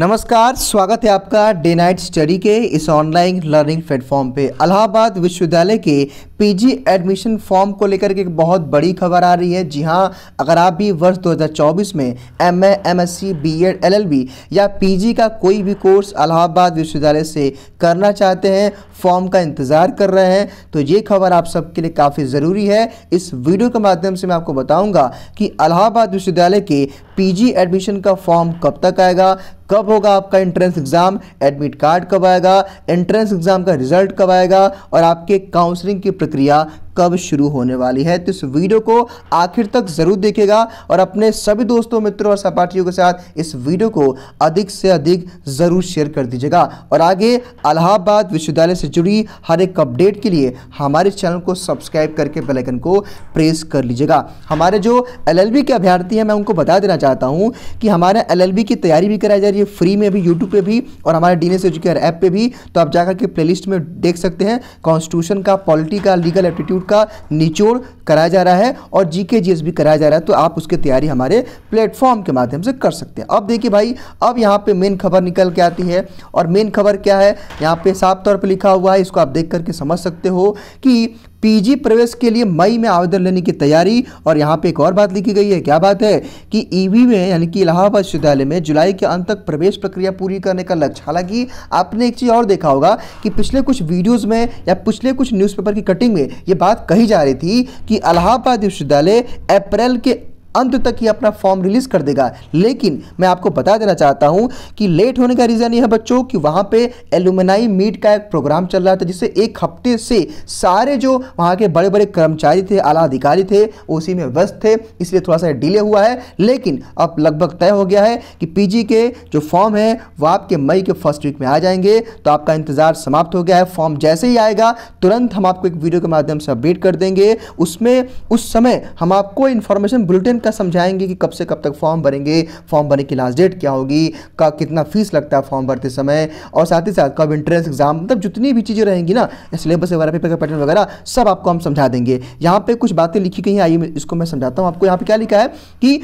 नमस्कार, स्वागत है आपका डे नाइट स्टडी के इस ऑनलाइन लर्निंग प्लेटफॉर्म पे। इलाहाबाद विश्वविद्यालय के पीजी एडमिशन फॉर्म को लेकर के एक बहुत बड़ी खबर आ रही है। जी हाँ अगर आप भी वर्ष 2024 में M A M S C B Ed L L B या पीजी का कोई भी कोर्स इलाहाबाद विश्वविद्यालय से करना चाहते हैं, फॉर्म का इंतज़ार कर रहे हैं तो ये खबर आप सबके लिए काफ़ी ज़रूरी है। इस वीडियो के माध्यम से मैं आपको बताऊँगा कि इलाहाबाद विश्वविद्यालय के पीजी एडमिशन का फॉर्म कब तक आएगा, कब होगा आपका एंट्रेंस एग्ज़ाम, एडमिट कार्ड कब आएगा, एंट्रेंस एग्ज़ाम का रिज़ल्ट कब आएगा और आपके काउंसलिंग की प्रक्रिया कब शुरू होने वाली है? तो इस वीडियो को आखिर तक ज़रूर देखेगा और अपने सभी दोस्तों, मित्रों और सहपाठियों के साथ इस वीडियो को अधिक से अधिक ज़रूर शेयर कर दीजिएगा। और आगे अलाहाबाद विश्वविद्यालय से जुड़ी हर एक अपडेट के लिए हमारे चैनल को सब्सक्राइब करके बेलाइकन को प्रेस कर लीजिएगा। हमारे जो एलएलबी के अभ्यर्थी हैं, मैं उनको बता देना चाहता हूँ कि हमारे एल की तैयारी भी कराई जा रही है, फ्री में भी यूट्यूब पर भी और हमारे डी एस एजुकेयर ऐप पर भी। तो आप जाकर के प्लेलिस्ट में देख सकते हैं कॉन्स्टिट्यूशन का पॉलिटी का लीगल एप्टीट्यूड का निचोड़ कराया जा रहा है और जीके जीएस भी कराया जा रहा है तो आप उसकी तैयारी हमारे प्लेटफॉर्म के माध्यम से कर सकते हैं। अब देखिए भाई, अब यहाँ पे मेन खबर निकल के आती है और मेन खबर क्या है? यहाँ पे साफ़ तौर पर लिखा हुआ है, इसको आप देख करके समझ सकते हो कि पीजी प्रवेश के लिए मई में आवेदन लेने की तैयारी, और यहाँ पे एक और बात लिखी गई है। क्या बात है? कि ईवी में, यानी कि इलाहाबाद विश्वविद्यालय में जुलाई के अंत तक प्रवेश प्रक्रिया पूरी करने का लक्ष्य। हालाँकि आपने एक चीज़ और देखा होगा कि पिछले कुछ वीडियोज़ में या पिछले कुछ न्यूज़पेपर की कटिंग में ये बात कही जा रही थी कि इलाहाबाद विश्वविद्यालय अप्रैल के अंत तक ही अपना फॉर्म रिलीज़ कर देगा। लेकिन मैं आपको बता देना चाहता हूँ कि लेट होने का रीज़न यह है बच्चों कि वहाँ पे एलुमनाई मीट का एक प्रोग्राम चल रहा था, जिससे एक हफ़्ते से सारे जो वहाँ के बड़े बड़े कर्मचारी थे, आला अधिकारी थे उसी में व्यस्त थे, इसलिए थोड़ा सा डिले हुआ है। लेकिन अब लगभग तय हो गया है कि पीजी के जो फॉर्म है, वो आपके मई के फ़र्स्ट वीक में आ जाएँगे। तो आपका इंतज़ार समाप्त हो गया है। फॉर्म जैसे ही आएगा, तुरंत हम आपको एक वीडियो के माध्यम से अपडेट कर देंगे। उसमें, उस समय हम आपको इन्फॉर्मेशन बुलेटिन का समझाएँगे कि कब से कब तक फॉर्म भरेंगे, फॉर्म भरने की लास्ट डेट क्या होगी, का कितना फ़ीस लगता है फॉर्म भरते समय, और साथ ही साथ कब इंट्रेंस एग्ज़ाम मतलब जितनी भी चीज़ें रहेंगी ना सिलेबस वगैरह पेपर का पैटर्न वगैरह, सब आपको हम समझा देंगे। यहाँ पर कुछ बातें लिखी गई हैं, आइए इसको मैं समझाता हूँ। आपको यहाँ पर क्या लिखा है कि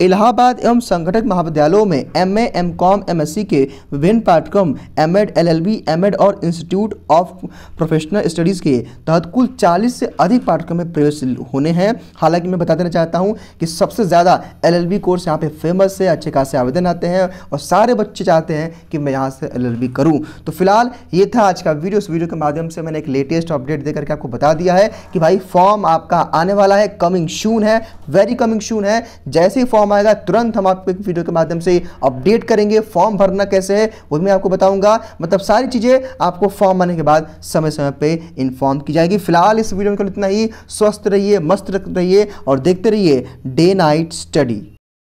इलाहाबाद एवं संगठक महाविद्यालयों में M A M Com M S C के विभिन्न पाठ्यक्रम M Ed L L B M Ed और इंस्टीट्यूट ऑफ़ प्रोफेशनल स्टडीज़ के तहत कुल 40 से अधिक पाठ्यक्रम में प्रवेश होने हैं। हालाँकि मैं बता देना चाहता हूँ कि सबसे ज़्यादा एल एल बी कोर्स यहाँ पे फ़ेमस है अच्छे खासे आवेदन आते हैं और सारे बच्चे चाहते हैं कि मैं यहाँ से एल एल बी करूँ। तो फ़िलहाल ये था आज का वीडियो। इस वीडियो के माध्यम से मैंने एक लेटेस्ट अपडेट देकर के आपको बता दिया है कि भाई फॉर्म आपका आने वाला है। कमिंग शून है वेरी कमिंग शून है। जैसे ही फॉर्म फॉर्म आएगा, तुरंत हम आपको एक वीडियो के माध्यम से अपडेट करेंगे, फॉर्म भरना कैसे है, वो मैं आपको बताऊँगा। मतलब सारी चीज़ें आपको फॉर्म भरने के बाद समय समय पर इन्फॉर्म की जाएगी। फ़िलहाल इस वीडियो में इतना ही। स्वस्थ रहिए, मस्त रहिए और देखते रहिए डे नाइट स्टडी